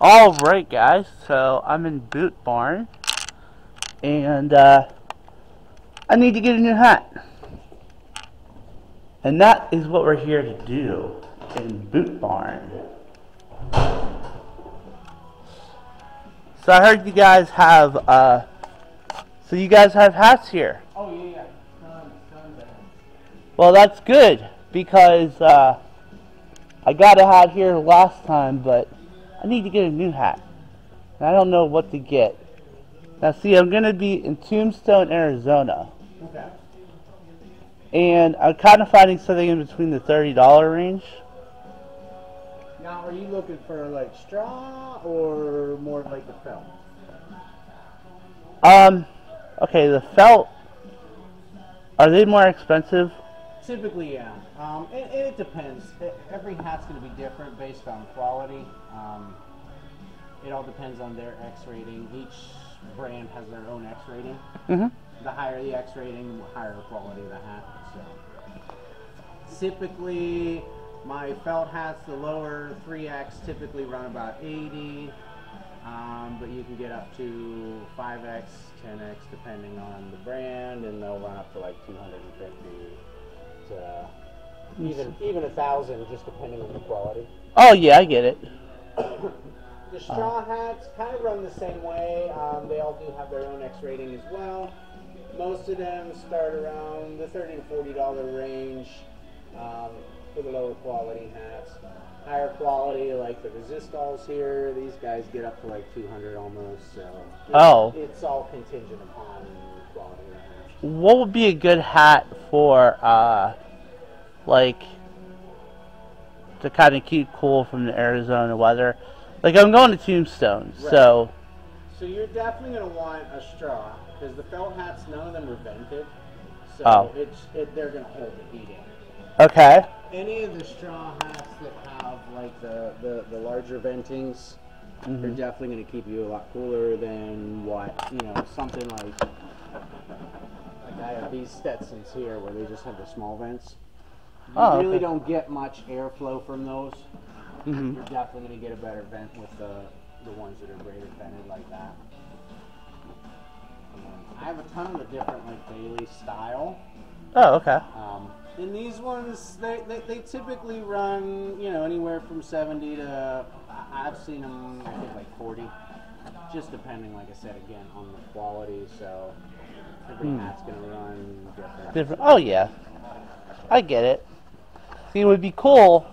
Alright guys, so I'm in Boot Barn and uh, I need to get a new hat. And that is what we're here to do in Boot Barn. So I heard you guys have, uh, so you guys have hats here. Oh yeah, yeah. Tons, tons. Well, that's good because uh, I got a hat here last time, but I need to get a new hat. And I don't know what to get. Now, see, I'm going to be in Tombstone, Arizona. Okay. And I'm kind of finding something in between the $30 range. Now, are you looking for like straw or more like the felt? Um, okay, the felt, are they more expensive? Typically, yeah. Um, it, it depends. E- Every hat's going to be different based on quality. Um, it all depends on their X rating. Each brand has their own X rating. Mm-hmm. The higher the X rating, the higher the quality of the hat. So, typically, my felt hats, the lower 3X, typically run about 80. Um, but you can get up to 5X, 10X, depending on the brand, and they'll run up to like 250 to even even a thousand, just depending on the quality. Oh, yeah, I get it. The straw hats kind of run the same way. Um, they all do have their own X rating as well. Most of them start around the thirty to forty dollar range um, for the lower quality hats. Higher quality, like the Resistols here, these guys get up to like two hundred almost. So it's- Oh. it's all contingent upon the quality of the hat. What would be a good hat for, uh, like, to kind of keep cool from the Arizona weather? Like, I'm going to Tombstone, Right. so, So you're definitely going to want a straw because the felt hats, none of them are vented. So Oh. it's it, they're going to hold the heat in. okay. Any of the straw hats that have like the, the, the larger ventings, they're Mhm. definitely going to keep you a lot cooler than what, you know, something like, I have these Stetsons here where they just have the small vents. You Oh, really okay. don't get much airflow from those. Mm -hmm. You're definitely going to get a better vent with the, the ones that are braided vented like that. I have a ton of the different like Bailey style. Oh, okay. Um, and these ones, they, they, they typically run, you know, anywhere from 70 to, I've seen them, I think, like 40. Just depending, like I said, again, on the quality. So Hmm. going to run different. Different. Oh, yeah. I get it. See, it would be cool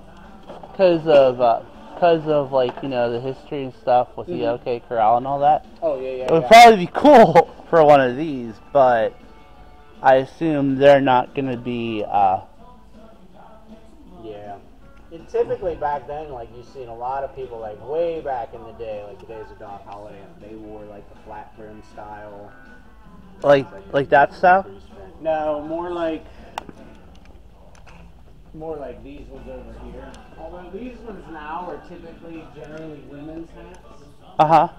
because of, uh, because of, like, you know, the history and stuff with the Mhm. OK Corral and all that. Oh, yeah, yeah. It would yeah. probably be cool for one of these, but I assume they're not going to be, uh, Yeah. And typically back then, like you've seen a lot of people, like way back in the day, like the days of Doc Holliday, they wore like the flat brim style. Like, like that style. No, more like, more like these ones over here. Although these ones now are typically generally women's hats, Uh huh.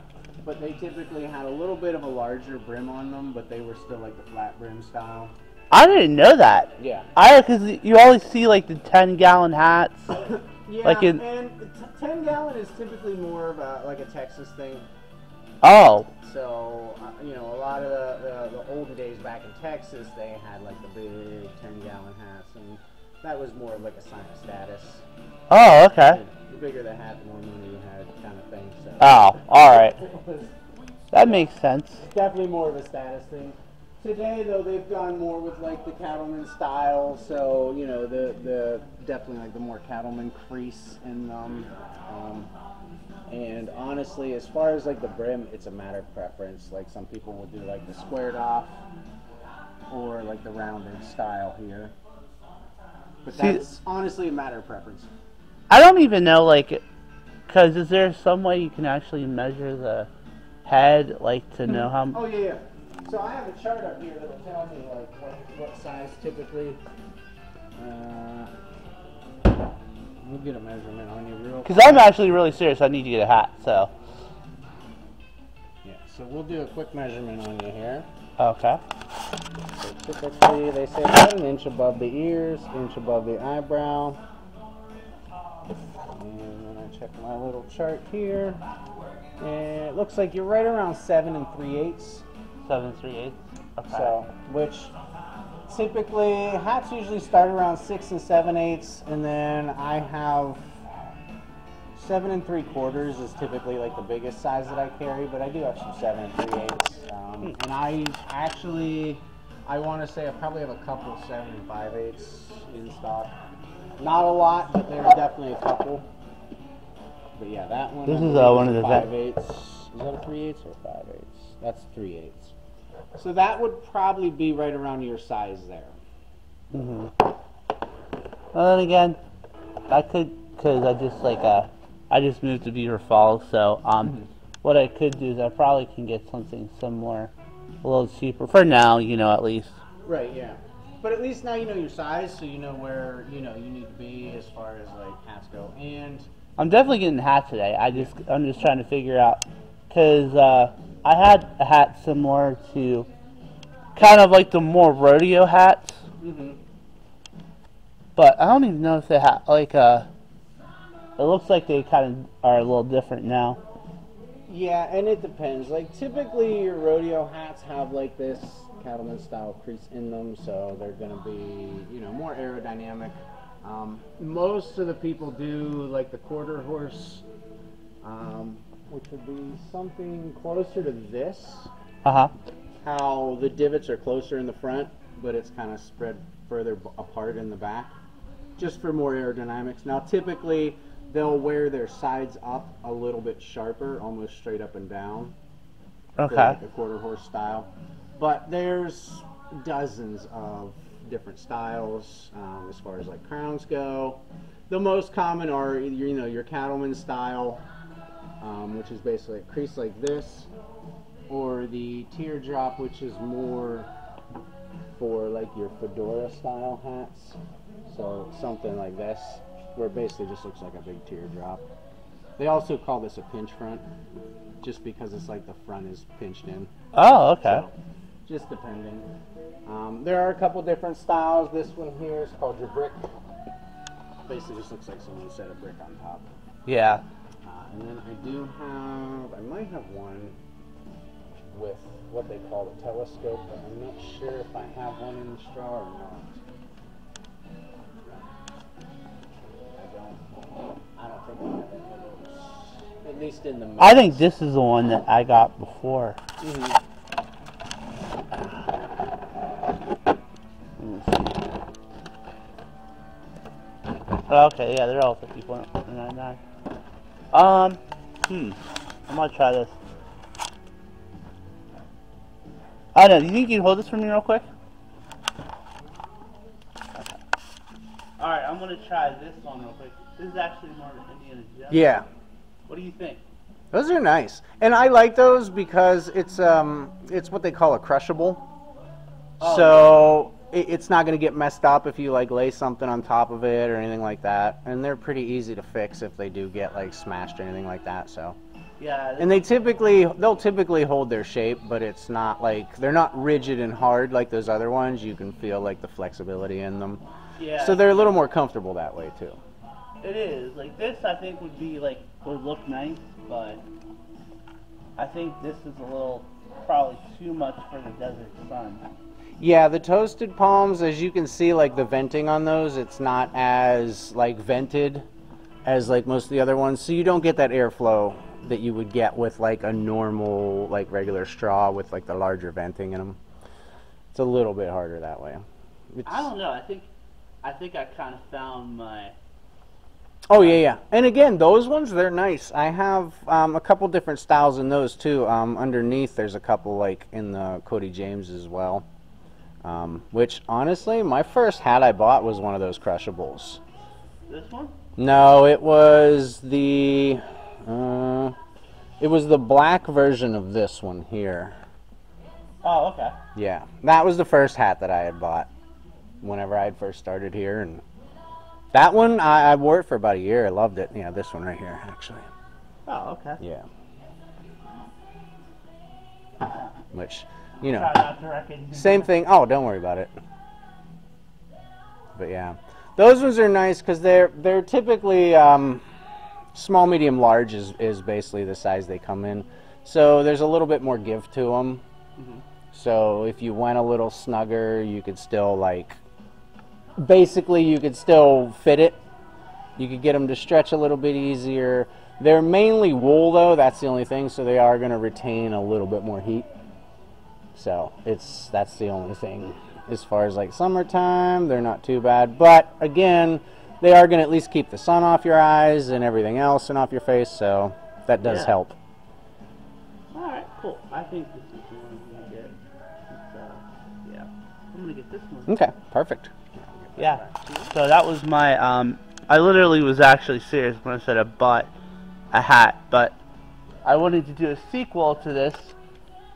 but they typically had a little bit of a larger brim on them, but they were still like the flat brim style. I didn't know that. Yeah. I because you always see like the ten gallon hats. Yeah, Like in- and t- 10 gallon is typically more of a, like a Texas thing. Oh, So, you know, a lot of the, the, the olden days back in Texas, they had like the big 10 gallon hats, and that was more of like a sign of status. oh, okay. The bigger the hat, the more money you had, kind of thing. So, Oh, all right. That makes sense. definitely more of a status thing. Today, though, they've gone more with like the cattleman style, so you know the the definitely like the more cattleman crease in them. Um, and honestly, as far as like the brim, it's a matter of preference. Like some people will do like the squared off or like the rounded style here. But See- that's honestly a matter of preference. I don't even know like, cause is there some way you can actually measure the head like to know how? Oh yeah, yeah. So I have a chart up here that'll tell me like what, what size typically. Uh, we'll get a measurement on you real. Because I'm actually really serious. I need to get a hat. So Yeah. So we'll do a quick measurement on you here. okay. So typically they say about an inch above the ears, inch above the eyebrow. And then I check my little chart here. And it looks like you're right around seven and three eighths. Seven three eight. Okay. So, which typically hats usually start around six and seven eighths, and then I have seven and three quarters is typically like the biggest size that I carry, but I do have some seven and three eighths, um, and I actually I want to say I probably have a couple seven and five eighths in stock. Not a lot, but there's definitely a couple. But yeah, that one. This is, uh, one of the five eighths. Is that a three eighths or five eighths? That's three eighths. So that would probably be right around your size there. hmm Well, then again, I could, cause I just like uh, I just moved to Beaver Falls, so um, Mhm. what I could do is I probably can get something similar, a little cheaper for now, you know, at least. Right. Yeah. But at least now you know your size, so you know where you know you need to be as far as like hats go. And I'm definitely getting a hat today. I just I'm just trying to figure out because uh, I had a hat similar to kind of like the more rodeo hats, but I don't even know if they have like uh. It looks like they kind of are a little different now. yeah, and it depends. Like typically your rodeo hats have like this cattleman style crease in them, so they're gonna be you know more aerodynamic. Um, most of the people do like the quarter horse, um, which would be something closer to this. Uh huh. how the divots are closer in the front, but it's kind of spread further apart in the back, just for more aerodynamics. Now, typically, they'll wear their sides up a little bit sharper, almost straight up and down, Okay. like a quarter horse style. But there's dozens of different styles um, as far as like crowns go. The most common are you know your cattleman style, um, which is basically a crease like this, or the teardrop, which is more for like your fedora style hats. So something like this, where it basically just looks like a big teardrop. They also call this a pinch front, just because it's like the front is pinched in. Oh, okay. So, just depending. Um, there are a couple different styles. This one here is called your brick. Basically, just looks like someone set a brick on top. Yeah. And then I do have, I might have one with what they call a telescope, but I'm not sure if I have one in the straw or not. I don't, I don't think I have any. At least in the I think this is the one that I got before. Let me see. Okay, yeah, they're all 54.99. Um, hmm. I'm gonna try this. I don't know. Do you think you can hold this for me real quick? Alright, I'm gonna try this one real quick. This is actually more of an Indiana Jones. Yeah. What do you think? Those are nice, and I like those because it's um it's what they call a crushable. Oh, so it, it's not going to get messed up if you like lay something on top of it or anything like that, and they're pretty easy to fix if they do get like smashed or anything like that. So Yeah. and they typically they'll typically hold their shape, but it's not like they're not rigid and hard like those other ones. You can feel like the flexibility in them, yeah. so they're a little more comfortable that way too. It is like this. I think would be like would look nice, but I think this is a little probably too much for the desert sun. Yeah, the toasted palms, as you can see, like the venting on those, it's not as like vented as like most of the other ones, so you don't get that airflow that you would get with like a normal like regular straw with like the larger venting in them. It's a little bit harder that way. It's, I don't know. I think I think I kind of found my. Oh yeah, yeah. And again, those ones they're nice. I have um, a couple different styles in those too. Um, underneath, there's a couple like in the Cody James as well. Um, which honestly, my first hat I bought was one of those crushables. This one? No, it was the uh, it was the black version of this one here. Oh, okay. Yeah, that was the first hat that I had bought whenever I had first started here, and that one I, I wore it for about a year. I loved it. Yeah, this one right here, actually. Oh, okay. Yeah. Which, you know, Try not to wreck anything. same thing. Oh, don't worry about it. But yeah, those ones are nice because they're they're typically um, small, medium, large is, is basically the size they come in. So there's a little bit more give to them. So if you went a little snugger, you could still like, basically you could still fit it. You could get them to stretch a little bit easier. They're mainly wool though, that's the only thing, so they are going to retain a little bit more heat. So it's that's the only thing. As far as like summertime, they're not too bad. But again, they are going to at least keep the sun off your eyes and everything else and off your face, so that does Yeah. help. Alright, cool. I think this is the one I'm gonna get. It's, uh, yeah. I'm gonna get this one. Okay, perfect. Yeah. So that was my um I literally was actually serious when I said I bought a hat, but I wanted to do a sequel to this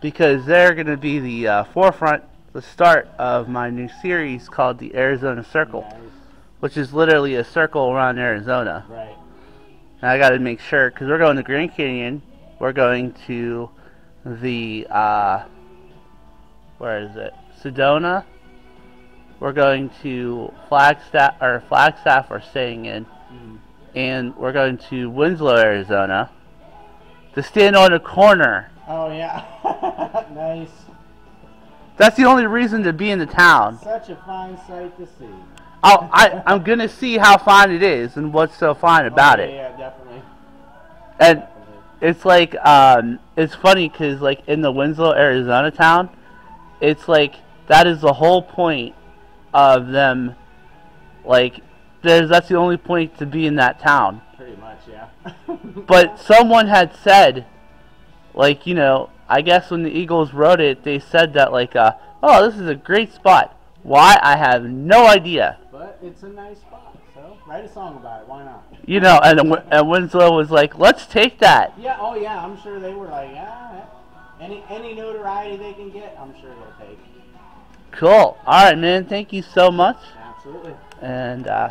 because they're going to be the uh, forefront, the start of my new series called the Arizona Circle, which is literally a circle around Arizona. Right. And I got to make sure because we're going to Grand Canyon, we're going to the uh, where is it? Sedona. We're going to Flagstaff or Flagstaff. We're staying in, and we're going to Winslow, Arizona, to stand on a corner. Oh yeah. nice. That's the only reason to be in the town. Such a fine sight to see. I'll, I, I'm gonna see how fine it is and what's so fine about Oh, it. Yeah, definitely. And it's like um it's funny because like in the winslow arizona town it's like that is the whole point of them like there's that's the only point to be in that town Pretty much, yeah. but someone had said like you know i guess when the eagles wrote it they said that like uh oh this is a great spot why i have no idea but it's a nice spot, so write a song about it. Why not? you know and, and winslow was like let's take that Yeah. Oh yeah. I'm sure they were like, yeah. Any any notoriety they can get, I'm sure they'll take. Cool. All right man. Thank you so much. Absolutely. and uh